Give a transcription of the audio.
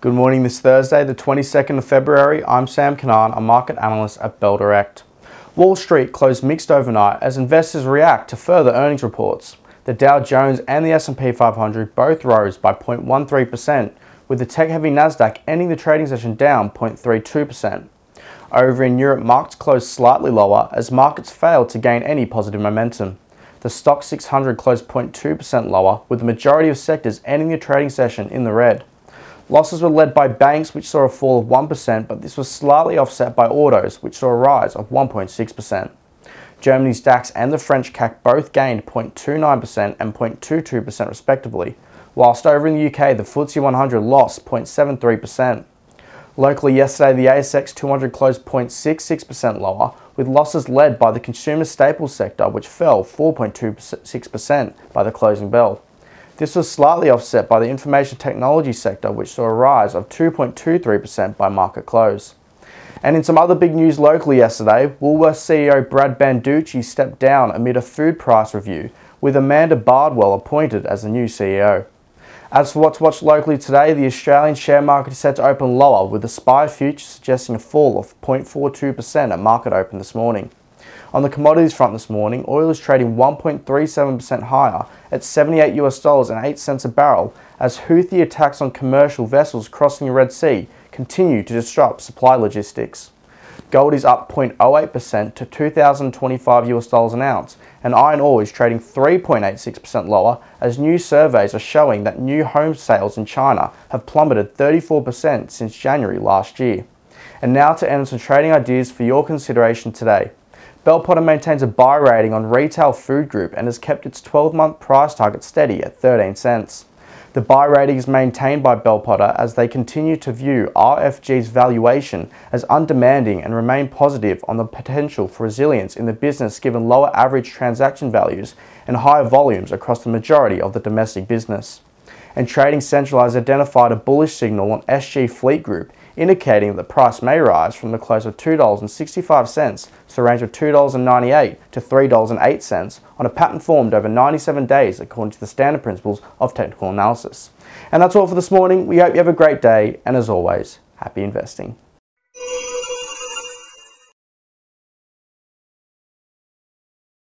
Good morning this Thursday, the 22nd of February. I'm Sam Kanan, a market analyst at Bell Direct. Wall Street closed mixed overnight as investors react to further earnings reports. The Dow Jones and the S&P 500 both rose by 0.13%, with the tech-heavy Nasdaq ending the trading session down 0.32%. Over in Europe, markets closed slightly lower as markets failed to gain any positive momentum. The Stoxx 600 closed 0.2% lower, with the majority of sectors ending the trading session in the red. Losses were led by banks, which saw a fall of 1%, but this was slightly offset by autos, which saw a rise of 1.6%. Germany's DAX and the French CAC both gained 0.29% and 0.22% respectively, whilst over in the UK the FTSE 100 lost 0.73%. Locally yesterday the ASX 200 closed 0.66% lower, with losses led by the consumer staples sector which fell 4.26% by the closing bell. This was slightly offset by the information technology sector, which saw a rise of 2.23% by market close. And in some other big news locally yesterday, Woolworths CEO Brad Banducci stepped down amid a food price review, with Amanda Bardwell appointed as the new CEO. As for what's watched locally today, the Australian share market is set to open lower, with the SPI future suggesting a fall of 0.42% at market open this morning. On the commodities front this morning, oil is trading 1.37% higher at 78 US dollars and 8 cents a barrel as Houthi attacks on commercial vessels crossing the Red Sea continue to disrupt supply logistics. Gold is up 0.08% to 2025 US dollars an ounce, and iron ore is trading 3.86% lower as new surveys are showing that new home sales in China have plummeted 34% since January last year. And now to end some trading ideas for your consideration today. Bell Potter maintains a buy rating on Retail Food Group and has kept its 12-month price target steady at 13 cents. The buy rating is maintained by Bell Potter as they continue to view RFG's valuation as undemanding and remain positive on the potential for resilience in the business given lower average transaction values and higher volumes across the majority of the domestic business. And Trading Central has identified a bullish signal on SG Fleet Group indicating that the price may rise from the close of $2.65 to the range of $2.98 to $3.08 on a pattern formed over 97 days according to the standard principles of technical analysis. And that's all for this morning. We hope you have a great day and as always, happy investing.